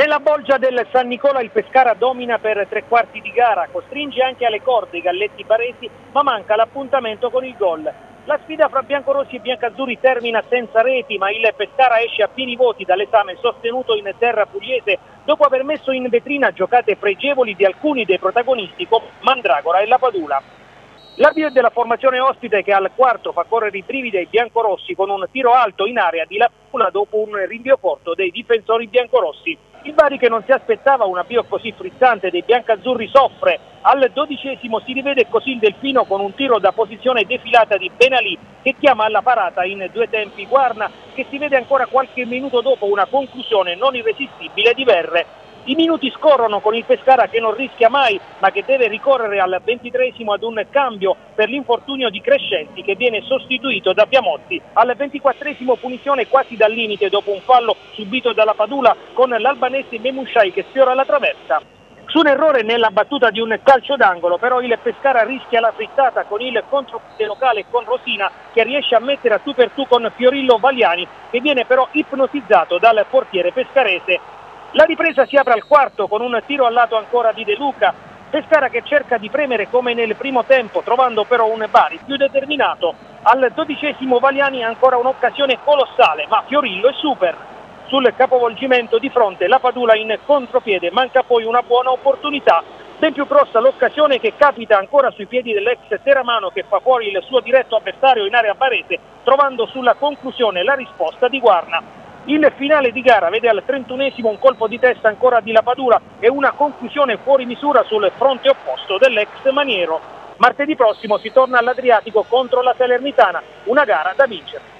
Nella bolgia del San Nicola il Pescara domina per tre quarti di gara, costringe anche alle corde i Galletti Baresi, ma manca l'appuntamento con il gol. La sfida fra biancorossi e biancazzurri termina senza reti, ma il Pescara esce a pieni voti dall'esame sostenuto in terra pugliese dopo aver messo in vetrina giocate pregevoli di alcuni dei protagonisti come Mandragora e La Padula. L'avvio della formazione ospite che al quarto fa correre i brividi ai biancorossi con un tiro alto in area di La Padula dopo un rinvio corto dei difensori biancorossi. Il Bari che non si aspettava un avvio così frizzante dei biancazzurri soffre. Al dodicesimo si rivede così il Delfino con un tiro da posizione defilata di Benalì che chiama alla parata in due tempi Guarna che si vede ancora qualche minuto dopo una conclusione non irresistibile di Verre. I minuti scorrono con il Pescara che non rischia mai, ma che deve ricorrere al ventitresimo ad un cambio per l'infortunio di Crescenti che viene sostituito da Piamotti. Al ventiquattresimo punizione quasi dal limite dopo un fallo subito dalla Padula con l'albanese Memushai che sfiora la traversa. Su un errore nella battuta di un calcio d'angolo, però il Pescara rischia la frittata con il contropiede locale con Rosina che riesce a mettere a tu per tu con Fiorillo Valiani che viene però ipnotizzato dal portiere pescarese la ripresa si apre al quarto con un tiro al lato ancora di De Luca. Pescara che cerca di premere come nel primo tempo, trovando però un Bari più determinato. Al dodicesimo Valiani ancora un'occasione colossale, ma Fiorillo è super. Sul capovolgimento di fronte la Padula in contropiede, manca poi una buona opportunità. Ben più grossa l'occasione che capita ancora sui piedi dell'ex Teramano che fa fuori il suo diretto avversario in area barese, trovando sulla conclusione la risposta di Guarna. Il finale di gara vede al 31esimo un colpo di testa ancora di Lapadura e una conclusione fuori misura sul fronte opposto dell'ex Maniero. Martedì prossimo si torna all'Adriatico contro la Salernitana, una gara da vincere.